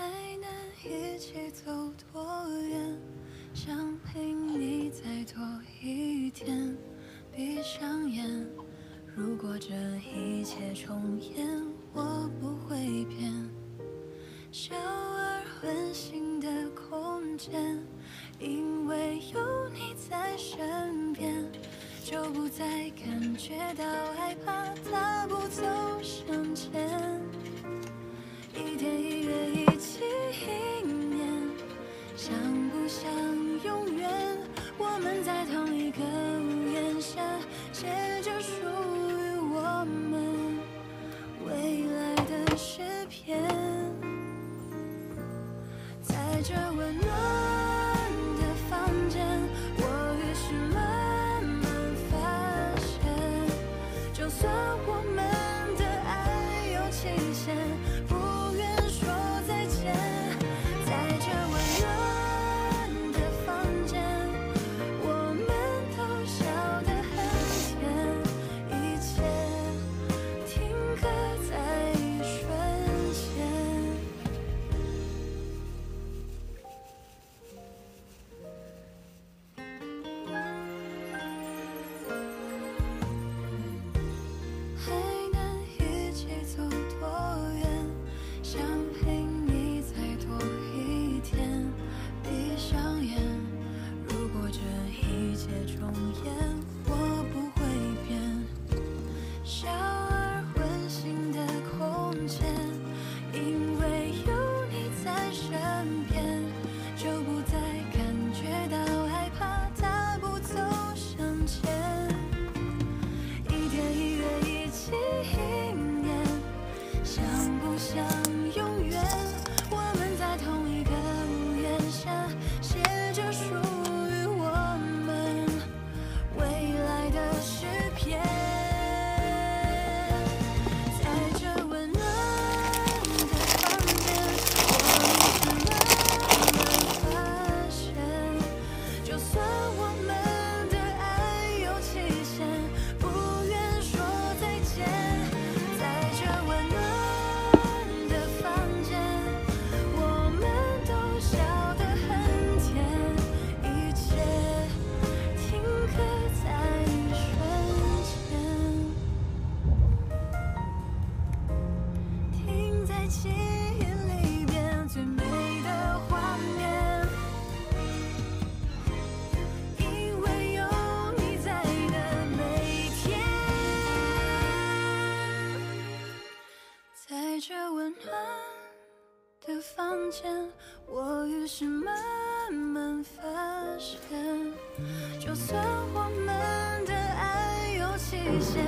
还能一起走多远想陪你再多一天闭上眼如果这一切重演我不会变小而温馨的空间因为有你在身边就不再感觉到害怕大步走向前一天一月着温暖 show 记忆里边最美的画面，因为有你在的每天，在这温暖的房间，我于是慢慢发现，就算我们的爱有期限。